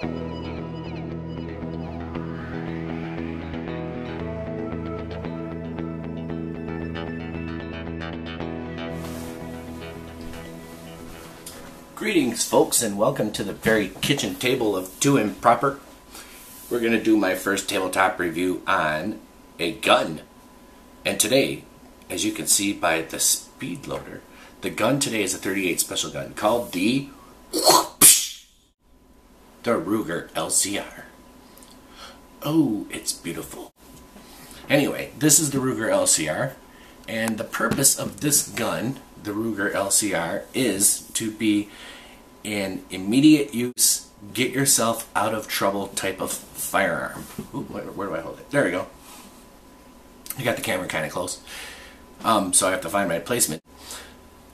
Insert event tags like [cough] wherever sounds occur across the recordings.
Greetings, folks, and welcome to the very kitchen table of Two Improper. We're going to do my first tabletop review on a gun. And today, as you can see by the speed loader, the gun today is a 38 special gun called the the Ruger LCR. Oh, it's beautiful. Anyway, this is the Ruger LCR, and the purpose of this gun the Ruger LCR is to be an immediate use, get yourself out of trouble type of firearm. Ooh, where, where, do I hold it? There we go. I got the camera kind of close, um, so I have to find my placement.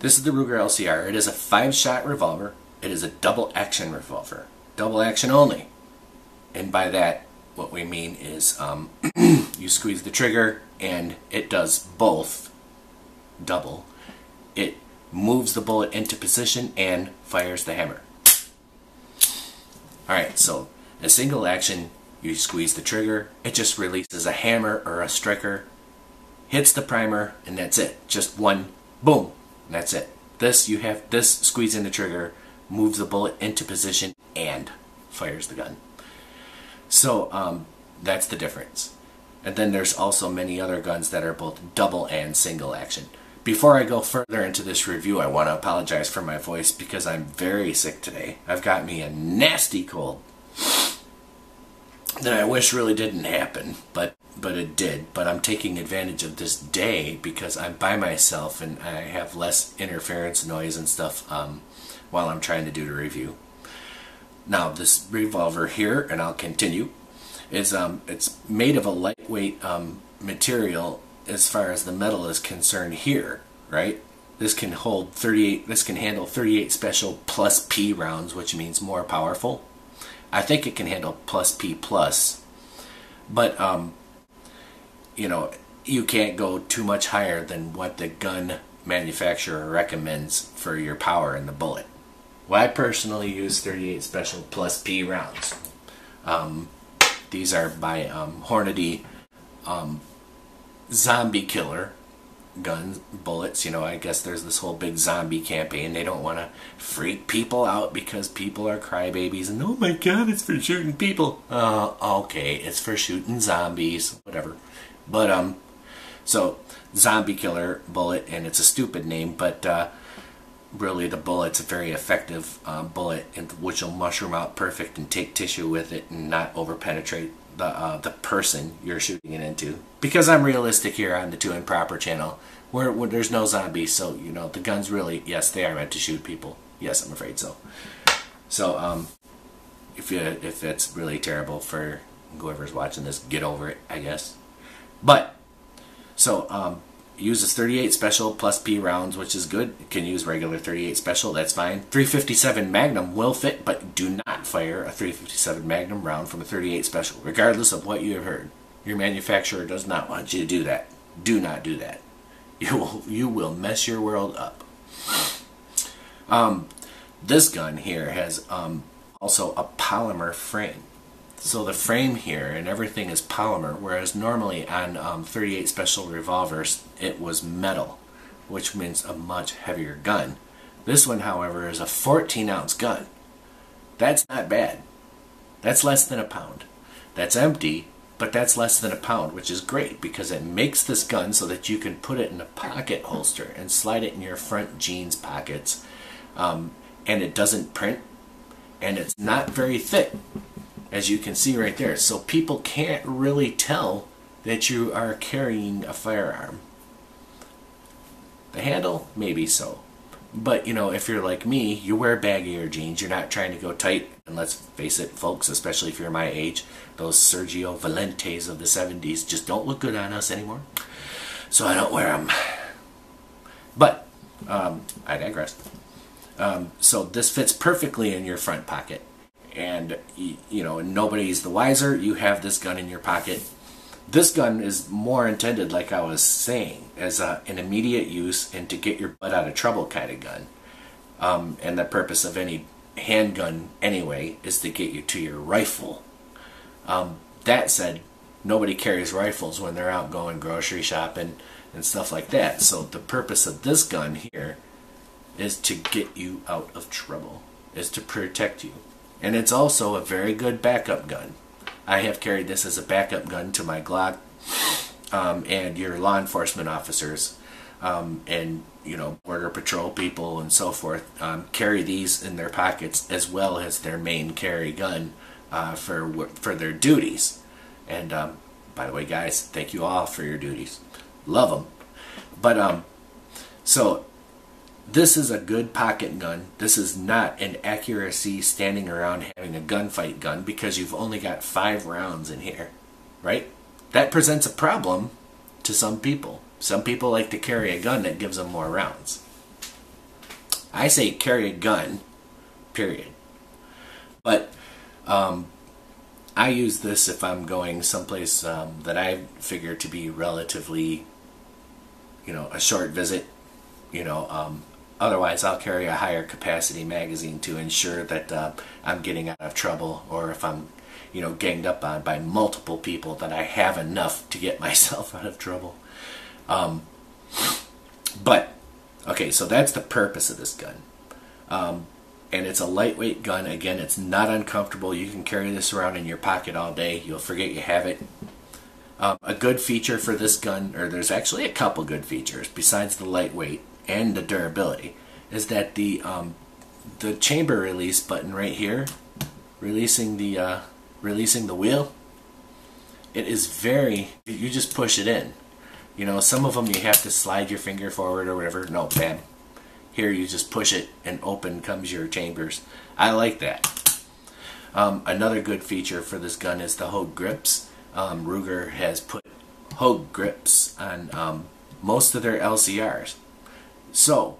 This is the Ruger LCR. It is a five-shot revolver. It is a double action revolver. Double action only. And by that, what we mean is um, [clears throat] you squeeze the trigger and it does both double it moves the bullet into position and fires the hammer. Alright, so a single action, you squeeze the trigger, it just releases a hammer or a striker, hits the primer, and that's it. Just one boom, that's it. This, you have this squeezing the trigger, moves the bullet into position, and fires the gun. So, um, that's the difference. And then there's also many other guns that are both double and single action. Before I go further into this review, I want to apologize for my voice because I'm very sick today. I've got me a nasty cold that I wish really didn't happen, but but it did. But I'm taking advantage of this day because I'm by myself and I have less interference noise and stuff um, while I'm trying to do the review. Now this revolver here, and I'll continue, is um, it's made of a lightweight um, material as far as the metal is concerned here, right? This can hold 38, this can handle 38 special plus P rounds, which means more powerful. I think it can handle plus P plus, but um, you know, you can't go too much higher than what the gun manufacturer recommends for your power in the bullet. Well, I personally use 38 special plus P rounds. Um, these are by um, Hornady um, zombie killer guns, bullets. You know, I guess there's this whole big zombie campaign. They don't want to freak people out because people are crybabies and oh my god, it's for shooting people. Uh, okay, it's for shooting zombies, whatever. But um, so zombie killer bullet, and it's a stupid name, but uh, really the bullet's a very effective uh, bullet, which will mushroom out perfect and take tissue with it and not over penetrate the uh, the person you're shooting it into. Because I'm realistic here on the Two Improper channel, where, where there's no zombies, so you know the guns really, yes, they are meant to shoot people. Yes, I'm afraid so. So um, if you if it's really terrible for whoever's watching this, get over it, I guess. But so um, uses 38 special plus P rounds, which is good. It can use regular 38 special, that's fine. 357 Magnum will fit, but do not fire a 357 Magnum round from a 38 special, regardless of what you have heard. Your manufacturer does not want you to do that. Do not do that. [laughs] You will, you will mess your world up. Um, this gun here has um, also a polymer frame. So the frame here and everything is polymer, whereas normally on um, 38 special revolvers it was metal, which means a much heavier gun. This one, however, is a 14 ounce gun. That's not bad. That's less than a pound. That's empty, but that's less than a pound, which is great because it makes this gun so that you can put it in a pocket holster and slide it in your front jeans pockets. Um, and it doesn't print, and it's not very thick as you can see right there. So people can't really tell that you are carrying a firearm. The handle, maybe so. But, you know, if you're like me, you wear baggier jeans, you're not trying to go tight. And let's face it, folks, especially if you're my age, those Sergio Valentes of the 70s just don't look good on us anymore. So I don't wear them. But, um, I digress. Um, so this fits perfectly in your front pocket and you know nobody's the wiser you have this gun in your pocket this gun is more intended like i was saying as a, an immediate use and to get your butt out of trouble kind of gun um, and the purpose of any handgun anyway is to get you to your rifle. Um, that said, nobody carries rifles when they're out going grocery shopping and stuff like that. So the purpose of this gun here is to get you out of trouble, is to protect you. And it's also a very good backup gun. I have carried this as a backup gun to my Glock um, and your law enforcement officers um, and you know border patrol people and so forth um, carry these in their pockets as well as their main carry gun uh, for for their duties. And um, by the way, guys, thank you all for your duties. Love them. But um, so this is a good pocket gun. This is not an accuracy standing around having a gunfight gun because you've only got five rounds in here, right? That presents a problem to some people. Some people like to carry a gun that gives them more rounds. I say carry a gun, period. But um, I use this if I'm going someplace um, that I figure to be relatively, you know, a short visit. You know, um, otherwise I'll carry a higher capacity magazine to ensure that uh, I'm getting out of trouble, or if I'm, you know, ganged up on by multiple people, that I have enough to get [laughs] myself out of trouble. Um, but okay, so that's the purpose of this gun. Um, and it's a lightweight gun. Again, it's not uncomfortable. You can carry this around in your pocket all day. You'll forget you have it. Um, a good feature for this gun, or there's actually a couple good features besides the lightweight and the durability, is that the um, the chamber release button right here, releasing the uh, releasing the wheel. It is very. You just push it in. You know, some of them you have to slide your finger forward or whatever. No, bam, here you just push it and open comes your chambers. I like that. Um, another good feature for this gun is the Hogue grips. Um, Ruger has put Hogue grips on um, most of their LCRs. So,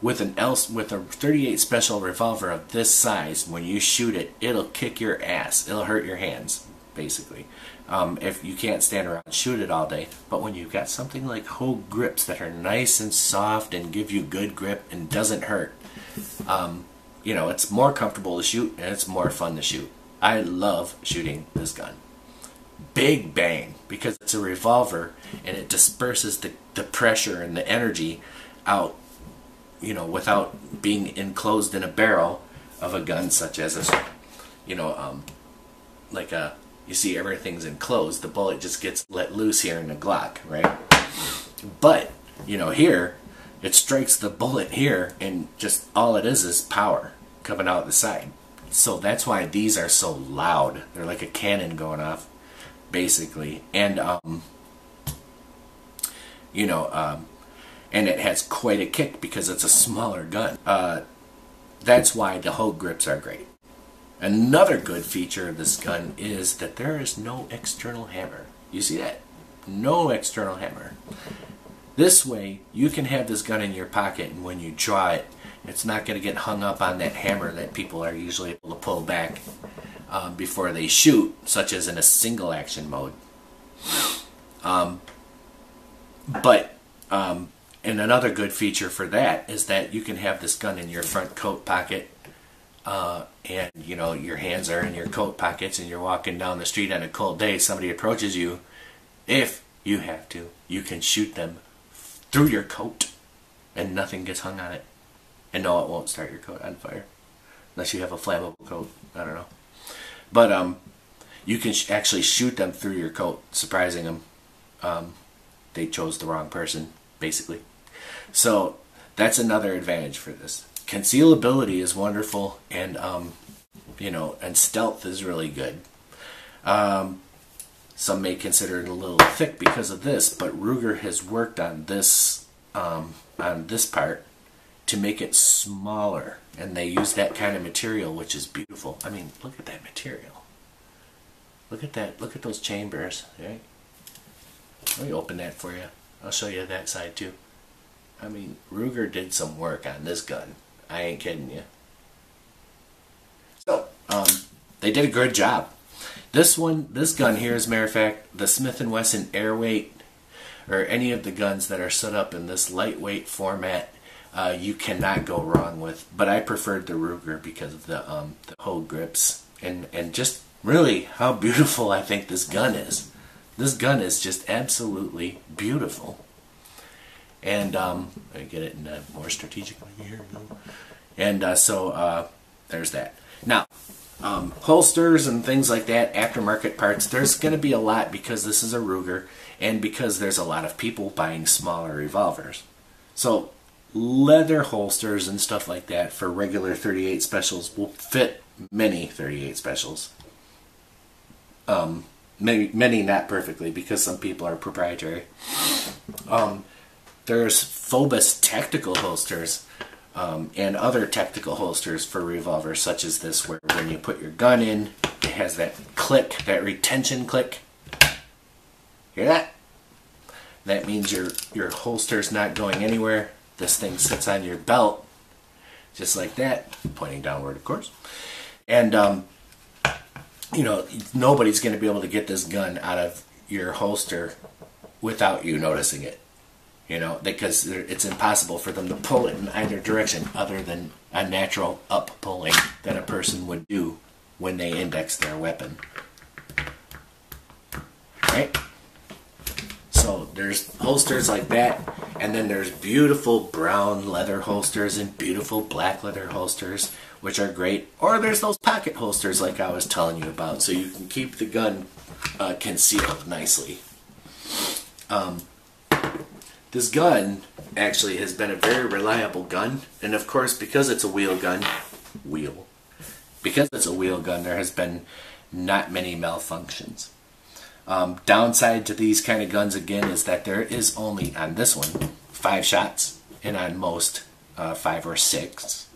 with an L with a 38 special revolver of this size, when you shoot it, it'll kick your ass. It'll hurt your hands, basically um, if you can't stand around and shoot it all day. But when you've got something like Hogue grips that are nice and soft and give you good grip and doesn't hurt, um, you know, it's more comfortable to shoot and it's more fun to shoot. I love shooting this gun. Big bang because it's a revolver and it disperses the, the pressure and the energy out, you know, without being enclosed in a barrel of a gun such as a, you know, um, like a you see everything's enclosed. The bullet just gets let loose here in the Glock, right? But, you know, here, it strikes the bullet here, and just all it is is power coming out the side. So that's why these are so loud. They're like a cannon going off, basically. And, um, you know, um, and it has quite a kick because it's a smaller gun. Uh, that's why the Hogue grips are great. Another good feature of this gun is that there is no external hammer. You see that? No external hammer. This way, you can have this gun in your pocket and when you draw it, it's not going to get hung up on that hammer that people are usually able to pull back um, before they shoot, such as in a single action mode. Um, but, um, and another good feature for that is that you can have this gun in your front coat pocket uh, and you know your hands are in your coat pockets and you're walking down the street on a cold day somebody approaches you. If you have to you can shoot them through your coat and nothing gets hung on it. And no it won't start your coat on fire. Unless you have a flammable coat i don't know. But um you can sh actually shoot them through your coat surprising them um, they chose the wrong person basically so that's another advantage for this concealability is wonderful, and um, you know, and stealth is really good. Um, some may consider it a little thick because of this, but Ruger has worked on this um, on this part to make it smaller, and they use that kind of material, which is beautiful. I mean, look at that material. Look at that. Look at those chambers. Right? Let me open that for you. I'll show you that side too. I mean, Ruger did some work on this gun. I ain't kidding you. So, um, they did a good job. This one, this gun here, as a matter of fact, the Smith & Wesson Airweight, or any of the guns that are set up in this lightweight format, uh, you cannot go wrong with. But I preferred the Ruger because of the um, the Hogue grips and and just really how beautiful I think this gun is. This gun is just absolutely beautiful. And um, I get it in a more strategic way here. And uh, so uh, there's that. Now, um, holsters and things like that, aftermarket parts, there's going to be a lot because this is a Ruger and because there's a lot of people buying smaller revolvers. So leather holsters and stuff like that for regular 38 specials will fit many 38 specials. Um, many, many not perfectly because some people are proprietary. Um, there's Fobus tactical holsters um, and other tactical holsters for revolvers, such as this, where when you put your gun in, it has that click, that retention click. Hear that? That means your your holster's not going anywhere. This thing sits on your belt, just like that, pointing downward, of course. And um, you know, nobody's going to be able to get this gun out of your holster without you noticing it. You know, because it's impossible for them to pull it in either direction other than a natural up pulling that a person would do when they index their weapon. Right? So there's holsters like that, and then there's beautiful brown leather holsters and beautiful black leather holsters which are great. Or there's those pocket holsters like I was telling you about, so you can keep the gun uh, concealed nicely. Um, this gun actually has been a very reliable gun, and of course, because it's a wheel gun, wheel, because it's a wheel gun, there has been not many malfunctions. Um, downside to these kind of guns again is that there is only on this one five shots, and on most uh, five or six.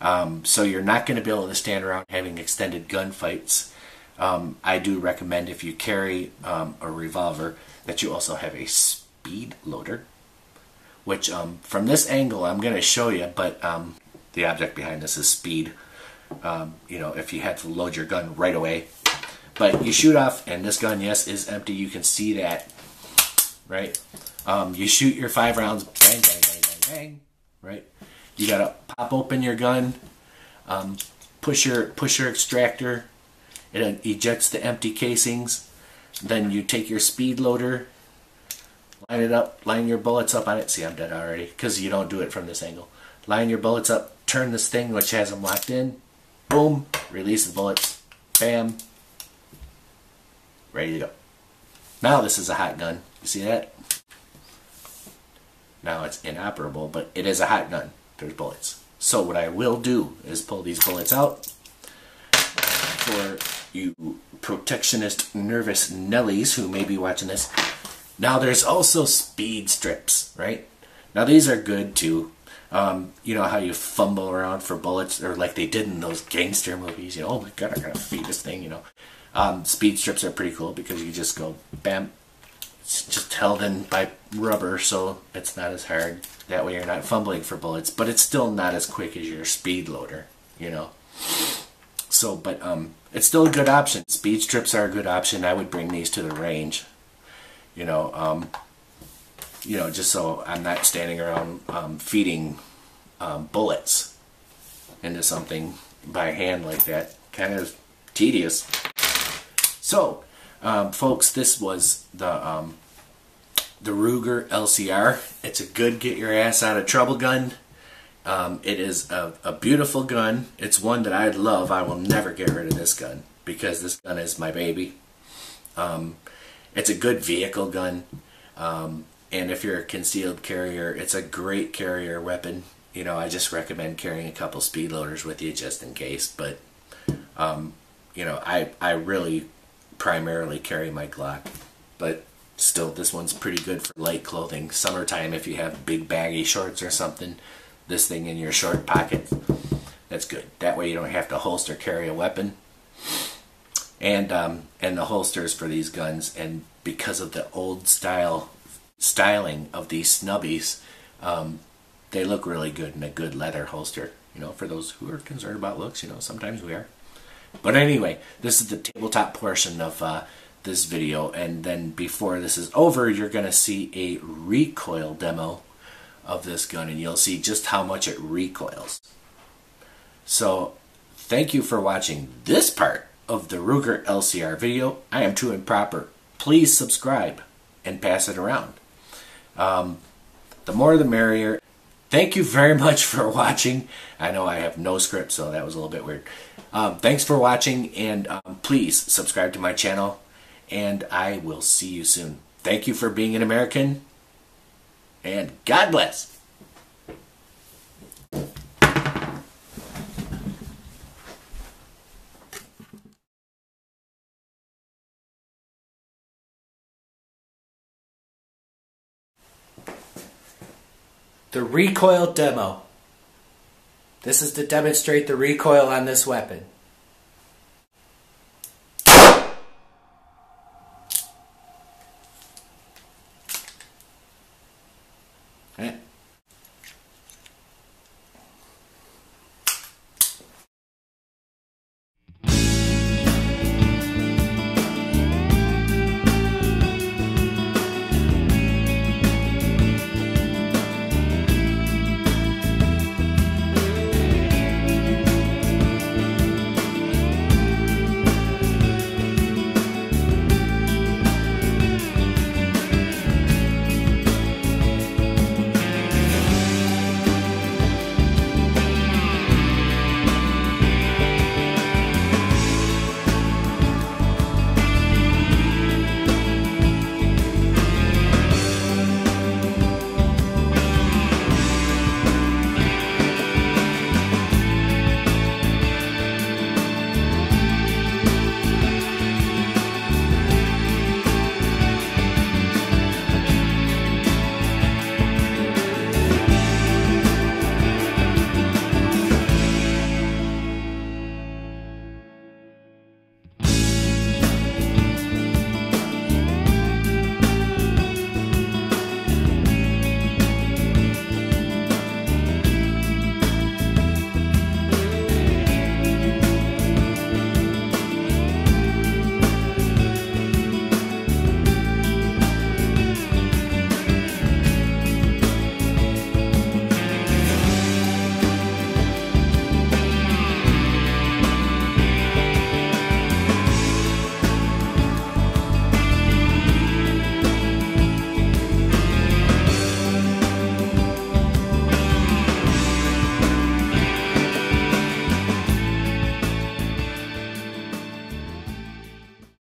Um, so you're not going to be able to stand around having extended gunfights. Um, I do recommend if you carry um, a revolver that you also have a speed loader, which um, from this angle I'm going to show you, but um, the object behind this is speed. Um, you know, if you had to load your gun right away. But you shoot off, and this gun, yes, is empty. You can see that, right? you shoot your five rounds, bang, bang, bang, bang, bang, right? You gotta pop open your gun, um, push your push your extractor. It ejects the empty casings. Then you take your speed loader, line it up, line your bullets up on it. See, I'm dead already because you don't do it from this angle. Line your bullets up, turn this thing which has them locked in. Boom, release the bullets. Bam. Ready to go. Now this is a hot gun. You see that? Now it's inoperable, but it is a hot gun there's bullets. So what I will do is pull these bullets out for you protectionist nervous Nellies who may be watching this. Now there's also speed strips, right? Now these are good too. Um, you know how you fumble around for bullets, or like they did in those gangster movies. You know, oh my god, I gotta feed this thing. You know, um, speed strips are pretty cool because you just go bam, it's just held in by rubber, so it's not as hard. That way you're not fumbling for bullets, but it's still not as quick as your speed loader, you know. So, but um, it's still a good option. Speed strips are a good option. I would bring these to the range, you know, um, you know, just so I'm not standing around um, feeding um, bullets into something by hand like that. Kind of tedious. So, um, folks, this was the um, the Ruger LCR. It's a good get your ass out of trouble gun. Um, it is a, a, beautiful gun. It's one that I love. I will never get rid of this gun because this gun is my baby. Um, it's a good vehicle gun. Um, and if you're a concealed carrier, it's a great carrier weapon. You know, I just recommend carrying a couple speed loaders with you just in case. But, um, you know, I, I really primarily carry my Glock. But still, this one's pretty good for light clothing. Summertime, if you have big baggy shorts or something, this thing in your short pocket, that's good. That way you don't have to holster carry a weapon. And um, and the holsters for these guns, and because of the old style styling of these snubbies, um, they look really good in a good leather holster. You know, for those who are concerned about looks, you know, sometimes we are. But anyway, this is the tabletop portion of uh, this video, and then before this is over, you're going to see a recoil demo of this gun and you'll see just how much it recoils. So thank you for watching this part of the Ruger LCR video. I am Two Improper. Please subscribe and pass it around. Um, the more the merrier. Thank you very [laughs] much for watching. I know I have no script, so that was a little bit weird. Um, thanks for watching, and um, please subscribe to my channel, and I will see you soon. Thank you for being an American, and God bless. The recoil demo. This is to demonstrate the recoil on this weapon.